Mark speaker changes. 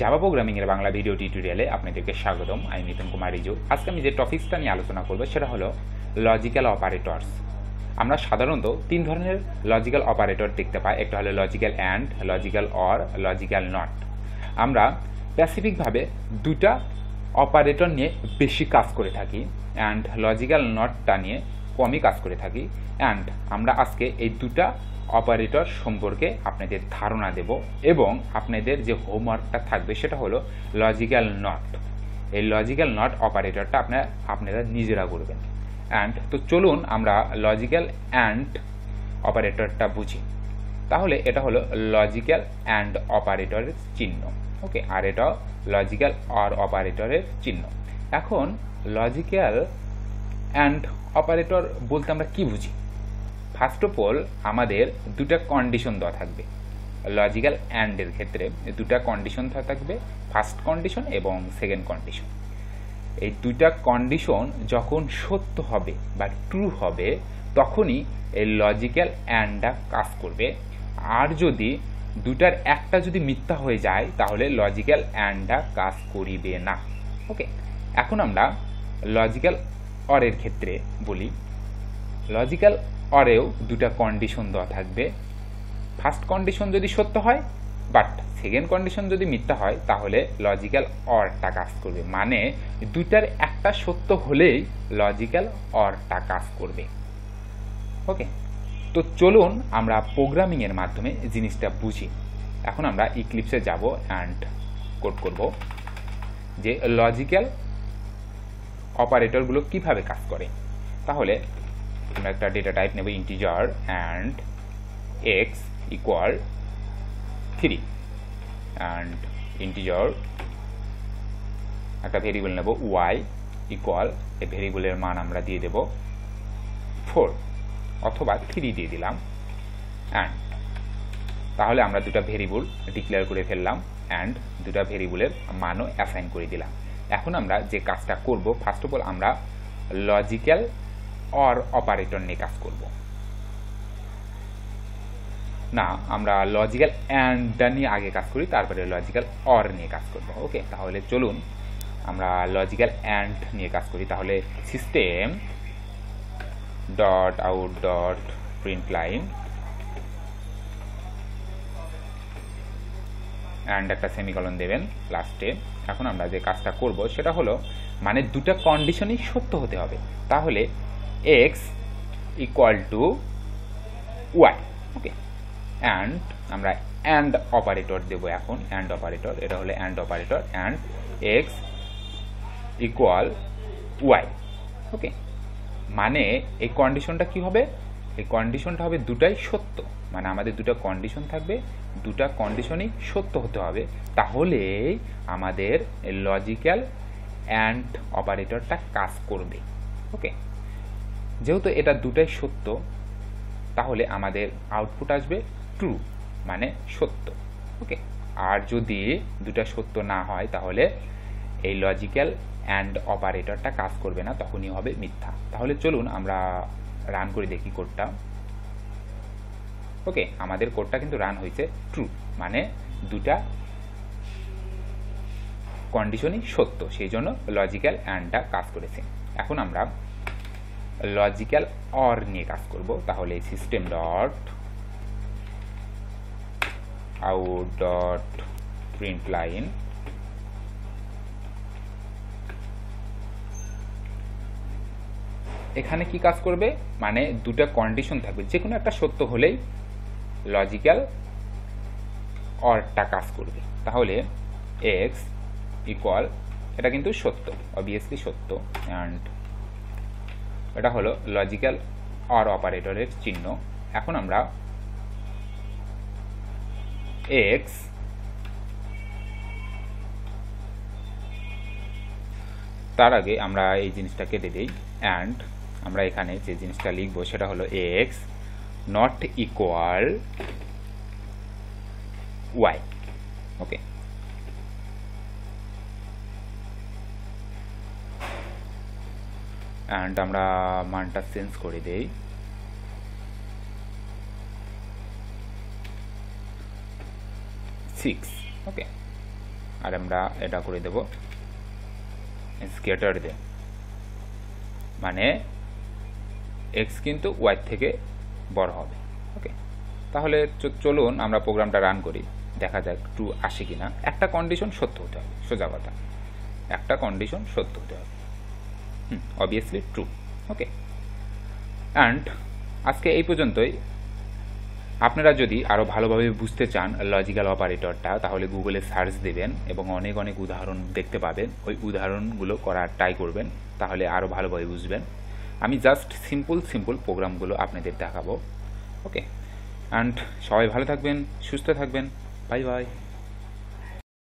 Speaker 1: Java programming এর Bangla video টিউটোরিয়ালে আপনাদেরকে স্বাগতম। আমি মিথুন কুমার রিজু। আজকে আমি যে টপিকসটা নিয়ে আলোচনা করব, সেটা হলো লজিক্যাল অপারেটরস আমরা সাধারণত তিন ধরনের লজিক্যাল অপারেটর দেখতে পাই। একটা হলো logical and logical or logical not আমরা স্পেসিফিকভাবে দুটা অপারেটর নিয়ে বেশি কাজ করে থাকি। অ্যান্ড লজিক্যাল নটটা নিয়ে কমই কাজ করে থাকি। অ্যান্ড আমরা আজকে এই দুটা অপারেটর সম্পর্কে আপনাদের ধারণা দেব এবং আপনাদের যে হোমওয়ার্কটা থাকবে সেটা হলো লজিক্যাল নট এই লজিক্যাল নট অপারেটরটা আপনার আপনারা নিজেরা করবেন। অ্যান্ড তো চলুন আমরা লজিক্যাল অ্যান্ড অপারেটরটা বুঝি। তাহলে এটা হলো লজিক্যাল অ্যান্ড অপারেটরের চিহ্ন। ওকে আর এটা লজিক্যাল অর অপারেটরের চিহ্ন। এখন লজিক্যাল অ্যান্ড অপারেটর বলতে আমরা কি বুঝি? ফার্স্ট অফ অল আমাদের দুটা কন্ডিশন দেওয়া থাকবে। লজিক্যাল অ্যান্ডের ক্ষেত্রে দুটা কন্ডিশন দেওয়া থাকবে ফার্স্ট কন্ডিশন এবং সেকেন্ড কন্ডিশন এই দুইটা কন্ডিশন যখন সত্য হবে বা ট্রু হবে, তখনই এই লজিক্যাল অ্যান্ডটা কাজ করবে। আর যদি দুটার একটা যদি মিথ্যা হয়ে যায়, তাহলে লজিক্যাল অ্যান্ডটা কাজ করিবে না। ওকে এখন আমরা লজিক্যাল অরের ক্ষেত্রে বলি লজিক্যাল অরেও দুটা কন্ডিশন দেওয়া থাকবে। ফার্স্ট কন্ডিশন যদি সত্য হয় বাট সেকেন্ড কন্ডিশন যদি মিথ্যা হয়, তাহলে লজিক্যাল অরটা কাজ করবে। মানে দুটার একটা সত্য হলেই লজিক্যাল অরটা কাজ করবে। ওকে তো চলুন আমরা প্রোগ্রামিংয়ের মাধ্যমে জিনিসটা বুঝি। এখন আমরা ইক্লিপসে যাব অ্যান্ড কোড করব যে লজিক্যাল অপারেটরগুলো কীভাবে কাজ করে? তাহলে আমরা একটা ডেটা টাইপ নেব integer and X equal three and integer একটা ভেরিয়েবল নেব ওয়াই ইকুয়াল এই ভেরিয়েবলের মান আমরা দিয়ে দেব ফোর অথবা থ্রি দিয়ে দিলাম। অ্যান্ড তাহলে আমরা দুটা ভেরিয়েবল ডিক্লেয়ার করে ফেললাম। অ্যান্ড দুটা ভেরিয়েবলের মানও অ্যাসাইন করে দিলাম। এখন আমরা যে কাজটা করব ফার্স্ট অফ অল আমরা লজিক্যাল অর অপারেটর নিয়ে কাজ করব। না, আমরা লজিক্যাল অ্যান্ডটা নিয়ে আগে কাজ করি, তারপরে লজিক্যাল অর নিয়ে কাজ করব ওকে তাহলে চলুন, আমরা লজিক্যাল অ্যান্ড নিয়ে কাজ করি। তাহলে system dot out dot print line and একটা সেমিকলন দেবেন লাস্টে এখন আমরা যে কাজটা করব, সেটা হলো মানে দুটা কন্ডিশনই সত্য হতে হবে। তাহলে X equal to Y okay and আমরা অ্যান্ড অপারেটর দেবো এখন অ্যান্ড অপারেটর এটা হলো and operator and X equal Y okay মানে এই কন্ডিশনটা কি হবে? এই কন্ডিশনটা হবে দুটাই সত্য। মানে আমাদের দুটা কন্ডিশন থাকবে, দুটা কন্ডিশনই সত্য হতে হবে। তাহলেই আমাদের লজিক্যাল অ্যান্ড অপারেটরটা কাজ করবে। ওকে যেহেতু এটা দুটাই সত্য, তাহলে আমাদের আউটপুট আসবে ট্রু মানে সত্য। ওকে আর যদি দুটা সত্য না হয়, তাহলে এই লজিক্যাল অ্যান্ড অপারেটরটা কাজ করবে না, তখনই হবে মিথ্যা। তাহলে চলুন আমরা রান করে দেখি কোডটা ওকে আমাদের কোডটা কিন্তু রান হয়েছে ট্রু মানে দুটা কন্ডিশনই সত্য, সেই জন্য লজিক্যাল অ্যান্ডটা কাজ করেছে। এখন আমরা লজিক্যাল অর নিয়ে কাজ করব, তাহলে system dot out dot print line এখানে কি কাজ করবে? মানে দুটা কন্ডিশন থাকবে। যে কোনো একটা সত্য হলেই লজিক্যাল অরটা কাজ করবে। তাহলে এক্স ইকুয়াল এটা কিন্তু সত্য অবভিয়াসলি সত্য অ্যান্ড এটা হলো লজিক্যাল অর অপারেটরের চিহ্ন। এখন আমরা এক্স তার আগে আমরা এই জিনিসটা কেটে দিই অ্যান্ড আমরা এখানে যে জিনিসটা লিখব সেটা হলো X not equal Y okay and আমরা মানটা চেঞ্জ করে দেই। সিক্স ওকে আর আমরা এটা করে দেব। স্কেটার দে মানে এক্স কিন্তু ওয়াই থেকে বড় হবে ওকে তাহলে চলুন আমরা প্রোগ্রামটা রান করি, দেখা যাক ট্রু আসে কি না একটা কন্ডিশন সত্য হতে হবে, সোজা কথা। একটা কন্ডিশন সত্য হতে হবে। অবভিয়াসলি ট্রু ওকে অ্যান্ড আজকে এই পর্যন্তই। আপনারা যদি আরও ভালোভাবে বুঝতে চান লজিক্যাল অপারেটরটা তাহলে গুগলে সার্চ দেবেন এবং অনেক অনেক উদাহরণ দেখতে পাবেন। ওই উদাহরণগুলো করার ট্রাই করবেন, তাহলে আরও ভালোভাবে বুঝবেন। আমি জাস্ট সিম্পল সিম্পল প্রোগ্রামগুলো আপনাদের দেখাবো। ওকে অ্যান্ড সবাই ভালো থাকবেন, সুস্থ থাকবেন। Bye bye